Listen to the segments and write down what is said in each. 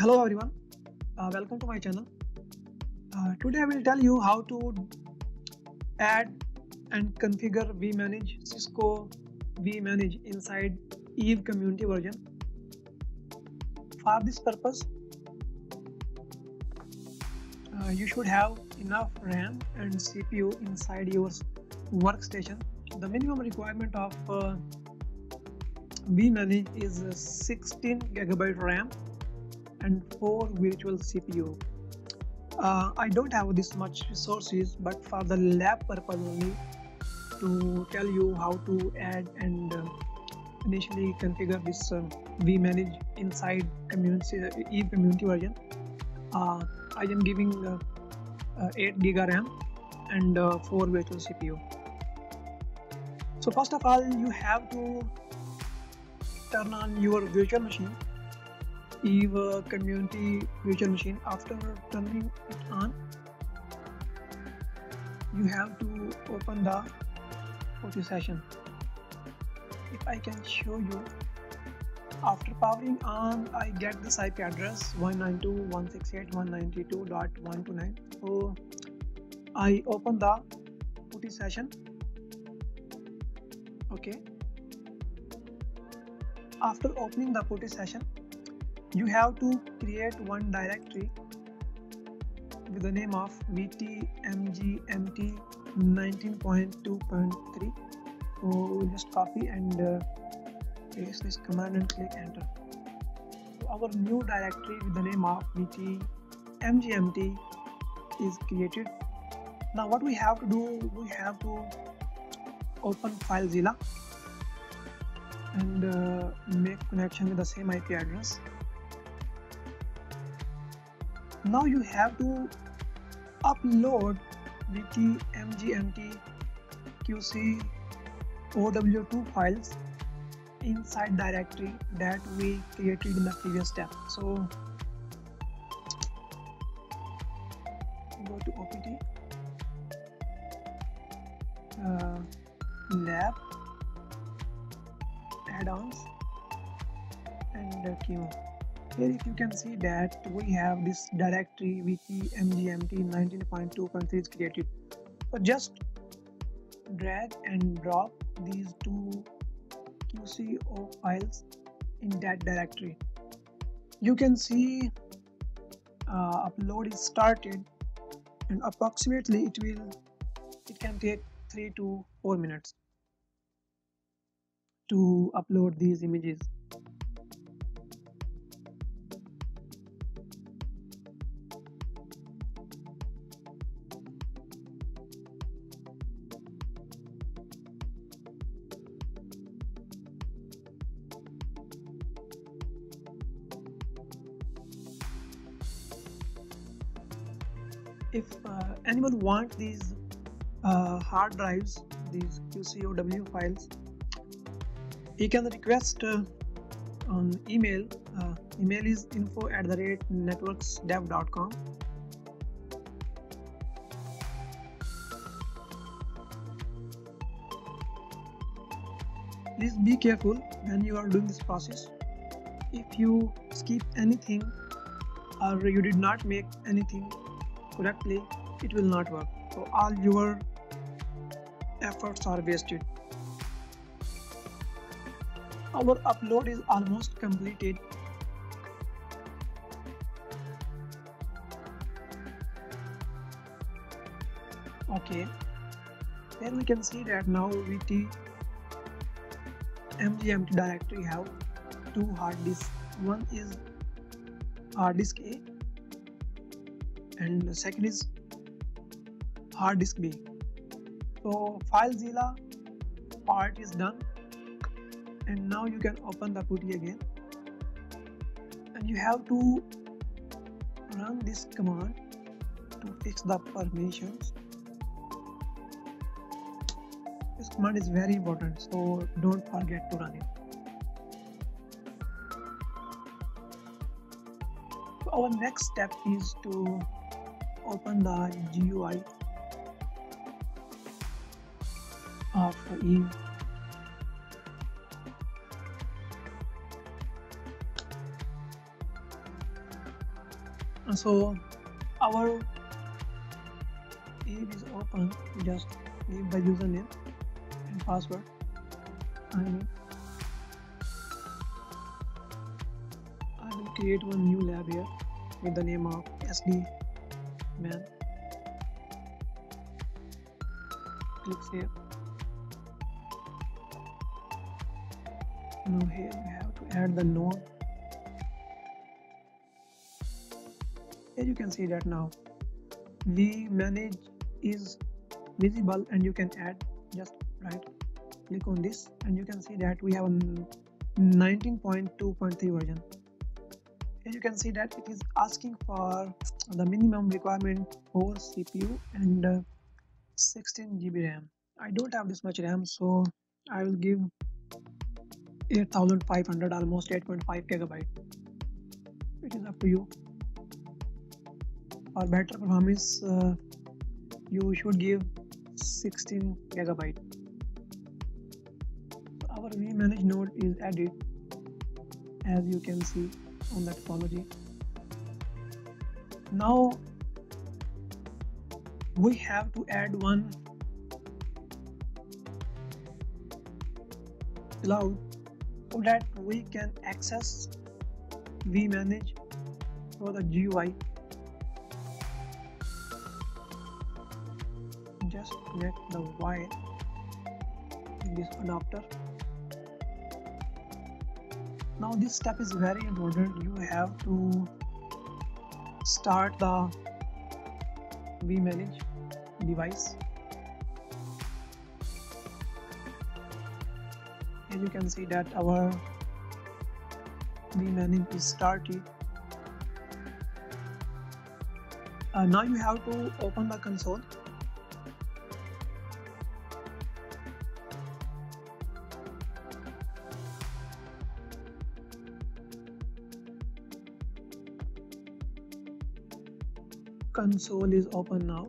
Hello everyone, uh, welcome to my channel. Uh, today I will tell you how to add and configure vManage Cisco vManage inside Eve community version. For this purpose, uh, you should have enough RAM and CPU inside your workstation. The minimum requirement of uh, vManage is 16 gigabyte RAM and 4 virtual CPU. Uh, I don't have this much resources but for the lab purpose only to tell you how to add and uh, initially configure this uh, vManage inside community uh, Eve community version. Uh, I am giving uh, uh, 8 giga RAM and 4 virtual CPU. So first of all you have to turn on your virtual machine Eve uh, community virtual machine after turning it on. You have to open the photo session. If I can show you after powering on I get this IP address 192.168.192.129 so I open the putty session. Okay. After opening the putty session you have to create one directory with the name of vtmgmt 19.2.3 so just copy and uh, paste this command and click enter. So our new directory with the name of vtmgmt is created. Now what we have to do we have to open filezilla and uh, make connection with the same IP address now you have to upload the mgmt, qc ow2 files inside directory that we created in the previous step. So go to opt uh, lab add-ons and uh, here if you can see that we have this directory vtmgmt 19.2.3 is created. So just drag and drop these two qco files in that directory. You can see uh, upload is started and approximately it will it can take three to four minutes to upload these images want these uh, hard drives these QCOW files you can request uh, on email. Uh, email is info at the rate networksdev.com please be careful when you are doing this process. If you skip anything or you did not make anything correctly it will not work. So all your efforts are wasted. Our upload is almost completed. Okay. Then we can see that now vt mgmt directory have two hard disks. One is hard disk a and the second is hard disk b so filezilla part is done and now you can open the putty again. And you have to run this command to fix the permissions. This command is very important so don't forget to run it. Our next step is to open the GUI of Eve so our Eve is open just leave the username and password. I I will create one new lab here with the name of SD man. Click save now here we have to add the node as you can see that now vManage is visible and you can add just right click on this and you can see that we have a 19.2.3 version. As you can see that it is asking for the minimum requirement for CPU and uh, 16 GB RAM. I don't have this much RAM so I will give 8500 almost 8.5 gigabyte. It is up to you. For better performance uh, you should give 16 gigabyte. Our vmanage node is added as you can see on the topology. Now we have to add one cloud that we can access vmanage for the GUI just connect the wire in this adapter now this step is very important. You have to start the vmanage device as you can see that our vmanage is started. Uh, now you have to open the console. Console is open now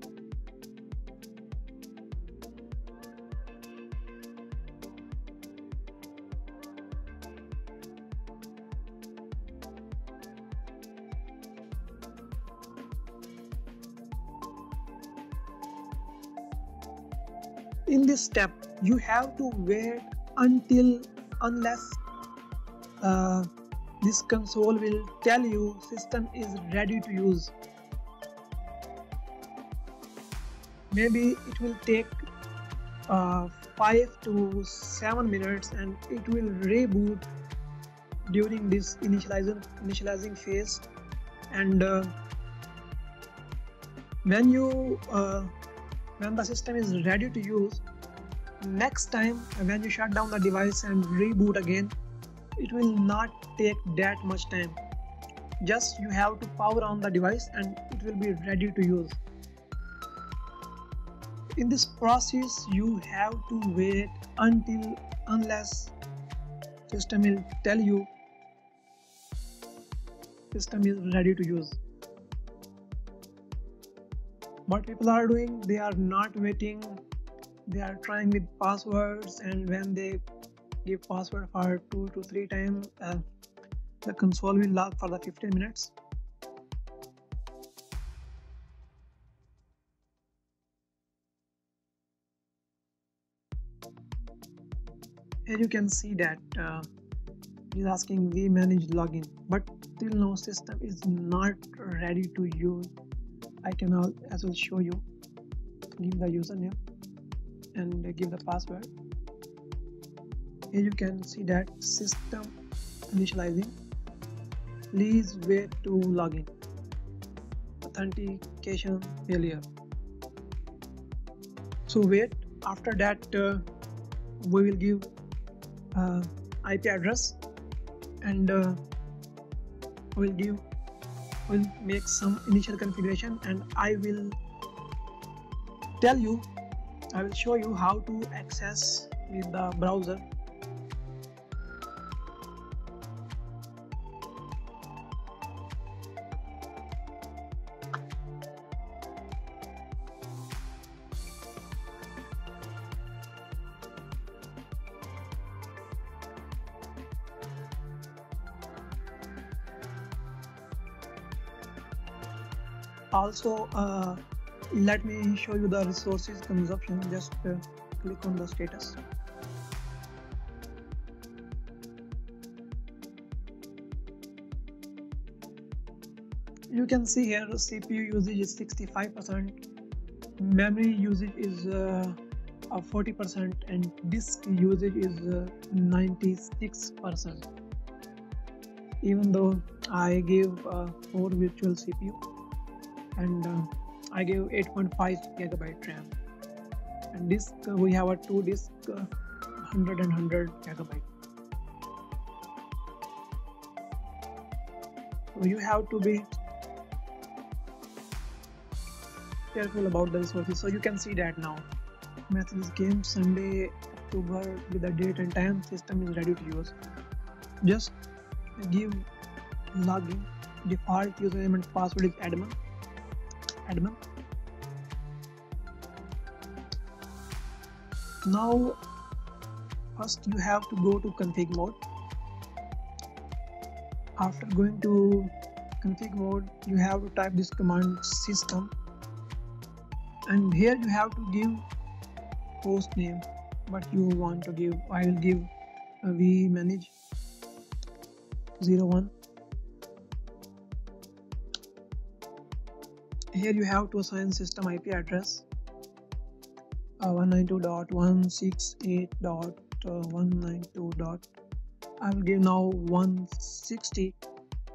step. You have to wait until unless uh, this console will tell you system is ready to use. Maybe it will take uh, 5 to 7 minutes and it will reboot during this initializing initializing phase. And uh, when you uh, when the system is ready to use next time when you shut down the device and reboot again it will not take that much time. Just you have to power on the device and it will be ready to use. In this process you have to wait until unless system will tell you system is ready to use. What people are doing they are not waiting they are trying with passwords and when they give password for two to three times uh, the console will log for the 15 minutes. Here you can see that uh, is asking vmanage login but till now system is not ready to use. I can as well show you give the username and give the password. Here you can see that system initializing. Please wait to login authentication failure. So wait after that uh, we will give uh, IP address and uh, we'll give will make some initial configuration and I will tell you I will show you how to access with the browser. Also uh, let me show you the resources consumption just uh, click on the status. You can see here CPU usage is 65% memory usage is uh, 40% and disk usage is 96% uh, even though I gave uh, 4 virtual CPU and uh, I gave 8.5 gigabyte RAM. And disk uh, we have a 2 disk 100 and 100 gigabyte. So you have to be careful about the resources so you can see that now. Message game sunday october with the date and time system is ready to use. Just give login default username and password is admin admin now first you have to go to config mode. After going to config mode you have to type this command system. And here you have to give host name but you want to give I will give uh, a vmanage 01 here you have to assign system IP address uh, 192.168.192. I will give now 160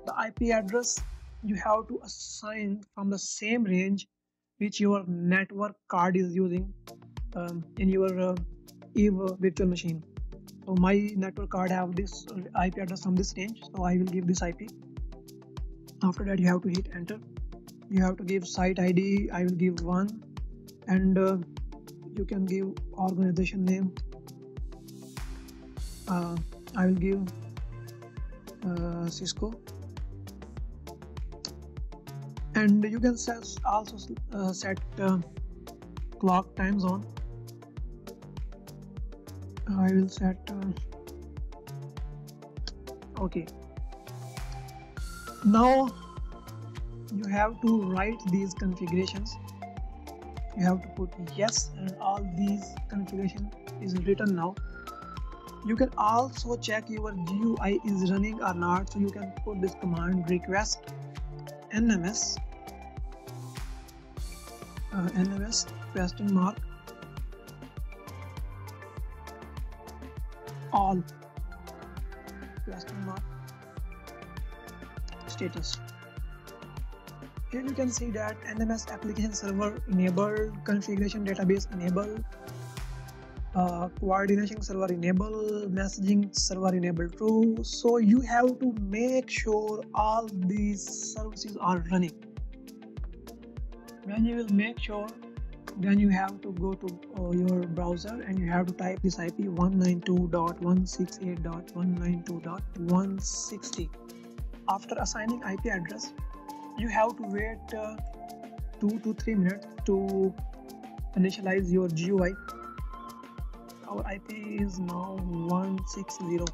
the IP address you have to assign from the same range which your network card is using um, in your uh, Eve virtual machine. So my network card have this IP address from this range, so I will give this IP. After that, you have to hit enter. You have to give site ID. I will give one, and uh, you can give organization name. Uh, I will give uh, Cisco and you can also uh, set uh, clock time zone I will set uh, okay now you have to write these configurations. You have to put yes and all these configuration is written now. You can also check your GUI is running or not. So you can put this command request nms uh, NMS question mark all question mark status here you can see that NMS application server enabled configuration database enabled uh, coordination server enable messaging server enable true so you have to make sure all these services are running. When you will make sure then you have to go to uh, your browser and you have to type this IP 192.168.192.160 after assigning IP address you have to wait uh, 2 to 3 minutes to initialize your GUI our IP is now 160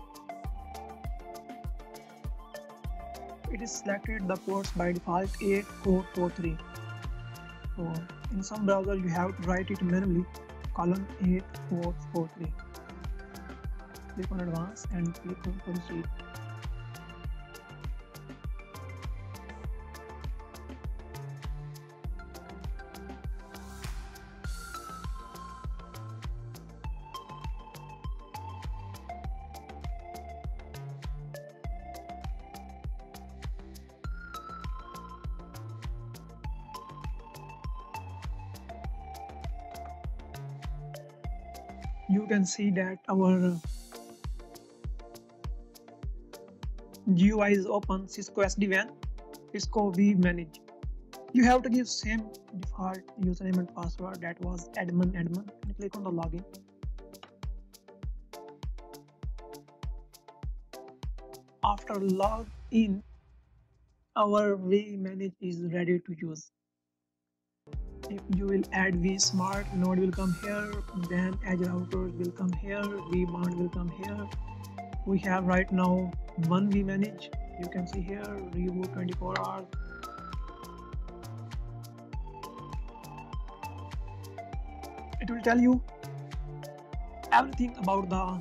it is selected the ports by default 8443 so in some browser you have to write it manually column 8443 click on advanced and click on proceed you can see that our uh, GUI is open Cisco SD-WAN Cisco vManage you have to give same default username and password that was admin admin and click on the login. After log in our vManage is ready to use you will add vsmart node will come here then edge routers will come here vBond will come here. We have right now one vManage. You can see here reboot 24 hours. It will tell you everything about the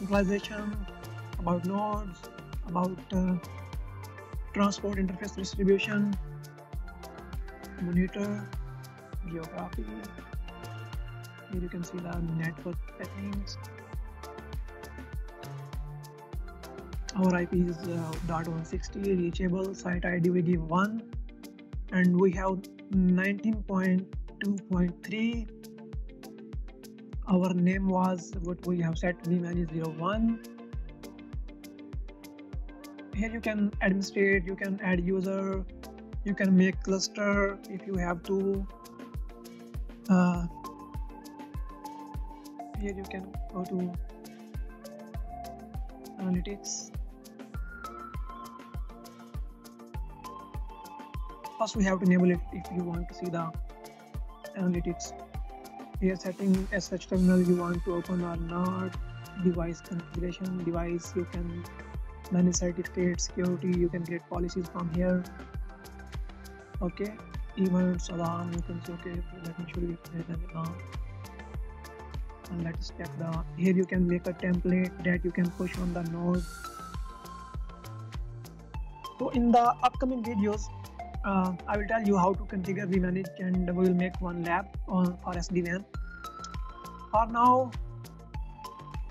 utilization about nodes about uh, transport interface distribution monitor geography. Here you can see the network settings. Our IP is uh, dot 160 reachable site ID we give 1 and we have 19.2.3 our name was what we have set vmanage01 here you can administrate you can add user you can make cluster if you have to. Uh, here you can go to analytics. First we have to enable it if you want to see the analytics. Here setting SSH terminal you want to open or not. Device configuration device you can manage certificate security you can get policies from here okay. Events alarm you can say okay let me show you alarm and let's check the here you can make a template that you can push on the node so in the upcoming videos uh, I will tell you how to configure vManage and we will make one lab on for. For now,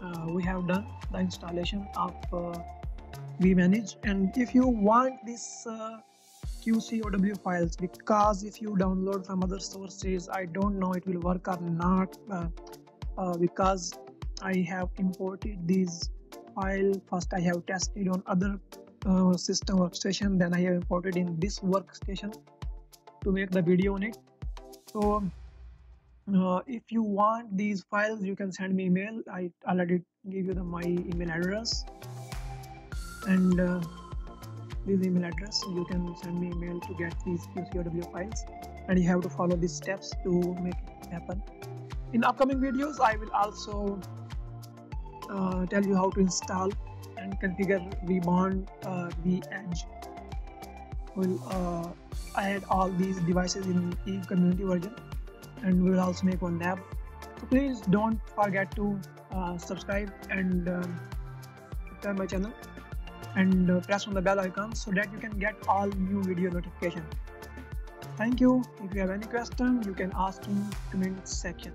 uh, we have done the installation of uh, vManage. And if you want this uh, QCOW files because if you download from other sources I don't know it will work or not uh, uh, because I have imported these file. First I have tested on other uh, system workstation then I have imported in this workstation to make the video on it. So uh, if you want these files you can send me email. I already give you the my email address. And uh, this email address. You can send me email to get these QCOW files. And you have to follow these steps to make it happen. In upcoming videos I will also uh, tell you how to install and configure vBond uh, vEdge. We'll uh, add all these devices in Eve community version. And we will also make one lab. So please don't forget to uh, subscribe and uh, subscribe my channel and uh, press on the bell icon so that you can get all new video notification. Thank you. If you have any question, you can ask in comment section.